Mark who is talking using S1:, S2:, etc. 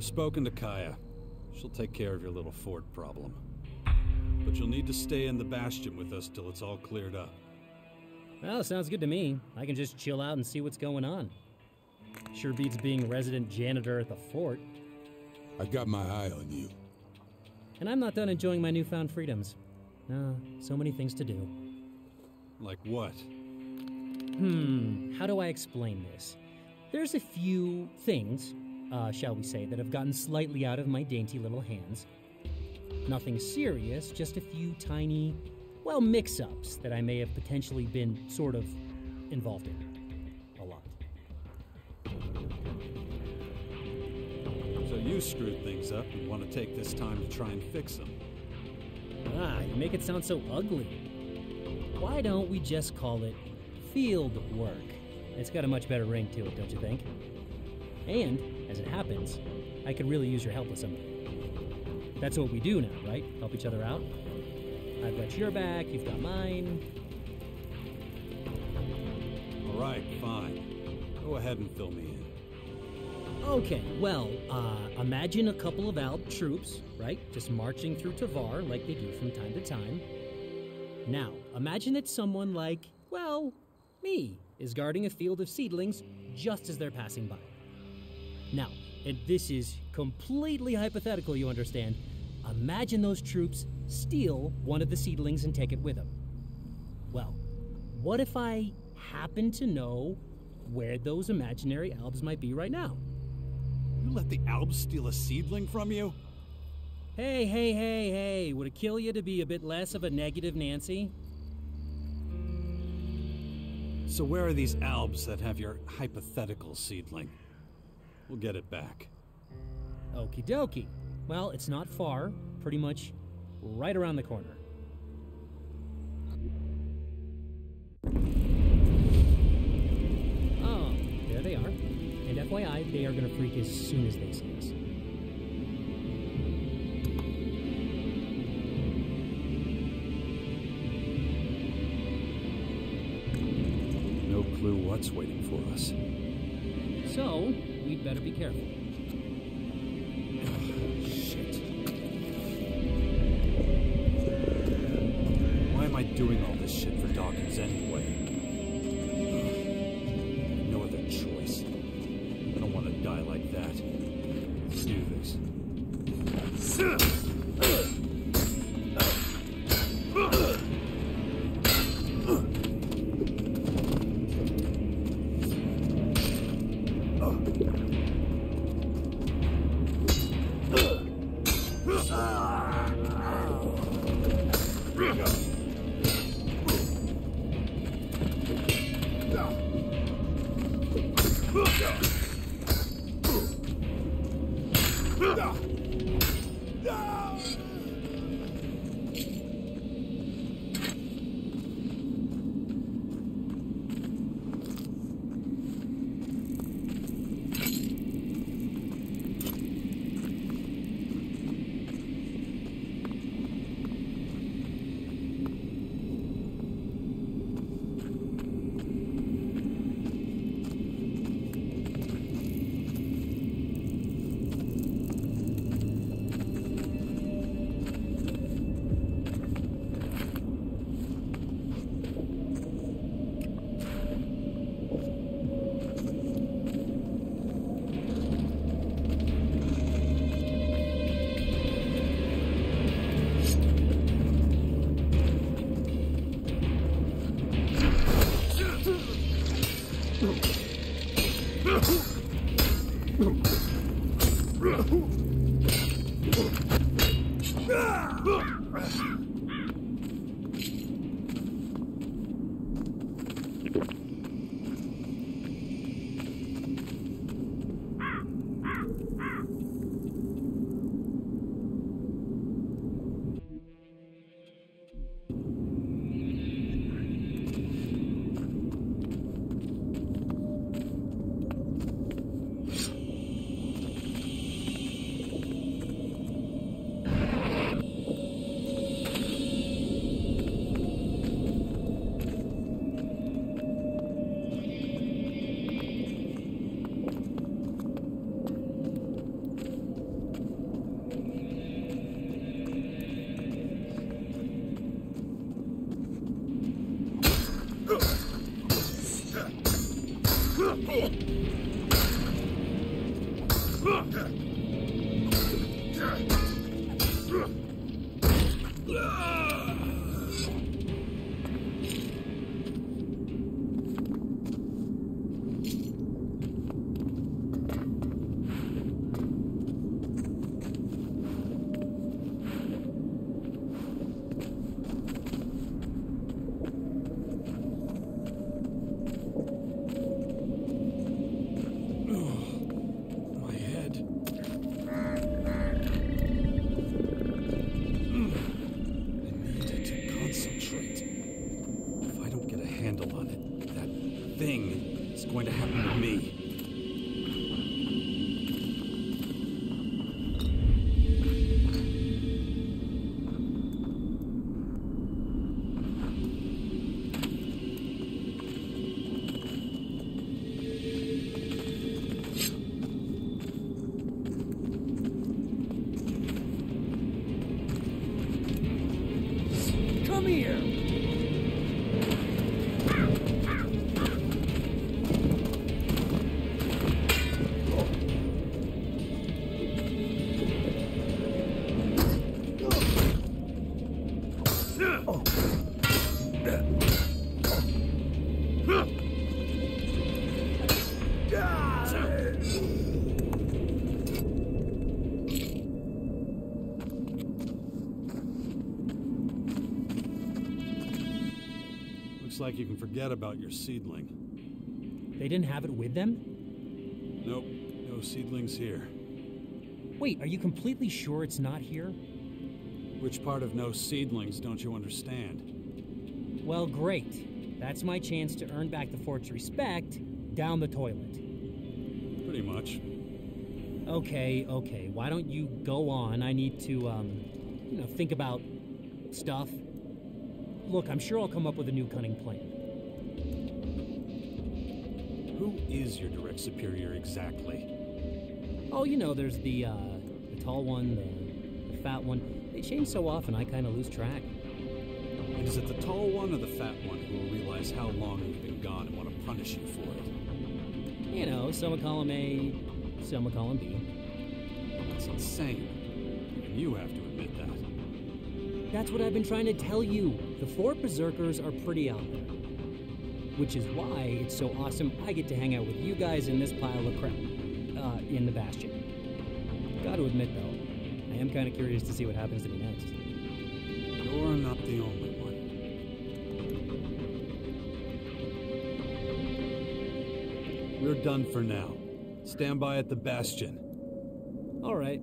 S1: spoken to Caja. She'll take care of your little fort problem. But you'll need to stay in the Bastion with us till it's all cleared up.
S2: Well, sounds good to me. I can just chill out and see what's going on. Sure beats being resident janitor at the fort.
S3: I've got my eye on you.
S2: And I'm not done enjoying my newfound freedoms. Ah, so many things to do.
S1: Like what?
S2: Hmm, how do I explain this? There's a few things, uh, shall we say, that have gotten slightly out of my dainty little hands. Nothing serious, just a few tiny, well, mix ups that I may have potentially been sort of involved in. A lot.
S1: So you screwed things up and want to take this time to try and fix them.
S2: Ah, you make it sound so ugly. Why don't we just call it field work? It's got a much better ring to it, don't you think? And, as it happens, I could really use your help with something. That's what we do now, right? Help each other out? I've got your back, you've got mine.
S1: All right, fine. Go ahead and fill me in.
S2: Okay, well, uh, imagine a couple of Alb troops, right? Just marching through Tavar like they do from time to time. Now, imagine that someone like, well, me, is guarding a field of seedlings just as they're passing by. Now, and this is completely hypothetical, you understand. Imagine those troops steal one of the seedlings and take it with them. Well, what if I happen to know where those imaginary Albs might be right now?
S1: You let the Albs steal a seedling from you?
S2: Hey, hey, hey, hey, would it kill you to be a bit less of a negative Nancy?
S1: So where are these Albs that have your hypothetical seedling? We'll get it back.
S2: Okie dokie. Well, it's not far, pretty much right around the corner. Oh, there they are. And FYI, they are gonna freak as soon as they see us.
S1: No clue what's waiting for us.
S2: So, we'd better be careful.
S1: Shit. Why am I doing all this shit for Dawkins anyway? No other choice. I don't want to die like that. Let's do this. go. Ugh! 病。
S2: Come here!
S1: Looks like you can forget about your seedling.
S2: They didn't have it with them?
S1: Nope, no seedlings here.
S2: Wait, are you completely sure it's not here?
S1: Which part of no seedlings don't you understand?
S2: Well, great. That's my chance to earn back the fort's respect down the toilet.
S1: Pretty much.
S2: Okay, okay. Why don't you go on? I need to, um, you know, think about stuff. Look, I'm sure I'll come up with a new cunning plan.
S1: Who is your direct superior exactly?
S2: Oh, you know, there's the, uh, the tall one, the, the fat one. They change so often, I kind of lose track.
S1: And is it the tall one or the fat one who will realize how long you've been gone and want to punish you for it?
S2: You know, some would call him A, some would call him B.
S1: That's insane. Even you have to admit that.
S2: That's what I've been trying to tell you. The four Berserkers are pretty out there. Which is why it's so awesome I get to hang out with you guys in this pile of crap. Uh, in the Bastion. Gotta admit, though, I am kind of curious to see what happens to me next.
S1: You're not the only one. We're done for now. Stand by at the Bastion.
S2: Alright,